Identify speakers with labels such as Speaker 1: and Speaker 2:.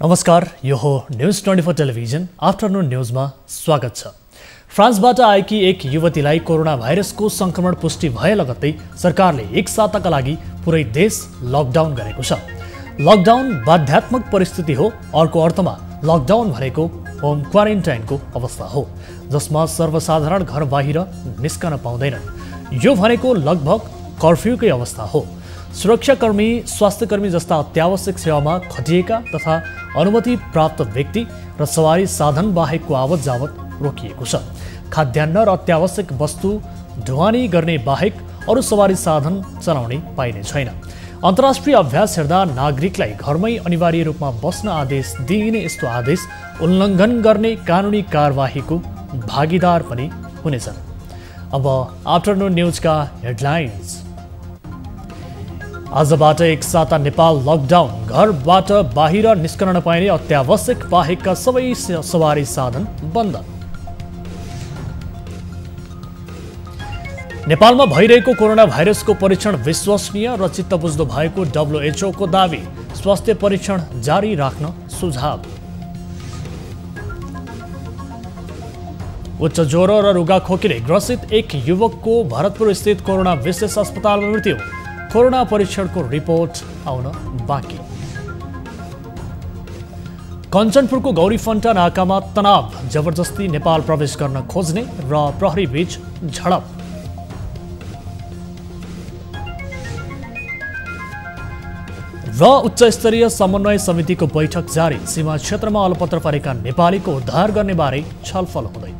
Speaker 1: नमस्कार यो हो news twenty four television afternoon न्युजमा स्वागत छ फ्रान्सबाट आएकी एक युवतीलाई कोरोना भाइरसको सङ्क्रमण पुष्टि भए लगत्तै सरकारले एक साताका लागि पुरै देश लकडाउन लकडाउन बाध्यात्मक परिस्थिति हो, अर्को अर्थमा लकडाउन भनेको होम क्वारेन्टाइनको अवस्था हो, जसमा सर्वसाधारण घर बाहिर निस्कन पाउँदैनन् यो लगभग कर्फ्युकै अवस्था हो। सुरक्षाकर्मी, स्वास्थ्यकर्मी जस्ता अत्यावश्यक सेवामा खटिएका तथा अनुमति प्राप्त व्यक्ति र सवारी साधन बाहेकको आवत जावत रोकिएको छ। खाद्यान्न र अत्यावश्यक वस्तु ढुवानी गर्ने बाहेक अरू सवारी साधन चलाउने पाइने छैन। अन्तर्राष्ट्रिय अभ्यास हेर्दा नागरिकलाई घरमै अनिवार्य रूपमा बस्न आदेश दिइने यस्तो आदेश उल्लङ्घन गर्ने कानुनी कारवाहीको भागीदार पनि हुनेछन्। अब आफ्टरनुन न्युजका हेडलाइन्स। आजबाट एक साता नेपाल लकडाउन घरबाट बाहिर निस्कन नपाइने अत्यावश्यक बाहेकका सबै सवारी साधन बन्द। नेपालमा भइरहेको कोरोना भाइरसको परीक्षण विश्वसनीय र चित्त बुझ्दो भएको डब्लुएचओको दावी स्वास्थ्य परीक्षण जारी राख्न सुझाव। उच्च ज्वरो र रुगाखोकीले ग्रसित एक युवकको भरतपुर स्थित कोरोना विशेष अस्पतालमा मृत्यु। कोरोना परीक्षणको रिपोर्ट आउन बाँकी। कञ्चनपुरको गौरीफन्टा नाकामा तनाव जबरजस्ती नेपाल प्रवेश गर्न खोज्ने र प्रहरी बीच झडप। र उच्च स्तरीय समन्वय समितिको बैठक जारी। सीमा क्षेत्रमा अलपत्र परेका नेपालीको उद्धार गर्ने बारे छलफल हुँदै